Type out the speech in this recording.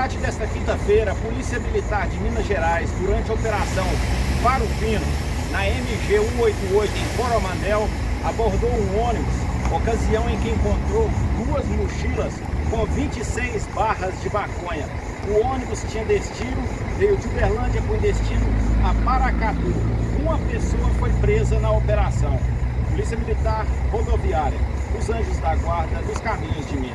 tarde desta quinta-feira, a Polícia Militar de Minas Gerais, durante a Operação Faro Fino, na MG 188 em Coromandel, abordou um ônibus, ocasião em que encontrou duas mochilas com 26 barras de maconha. O ônibus tinha destino, veio de Uberlândia com destino a Paracatu. Uma pessoa foi presa na operação. Polícia Militar Rodoviária, os Anjos da Guarda dos Caminhos de Minas.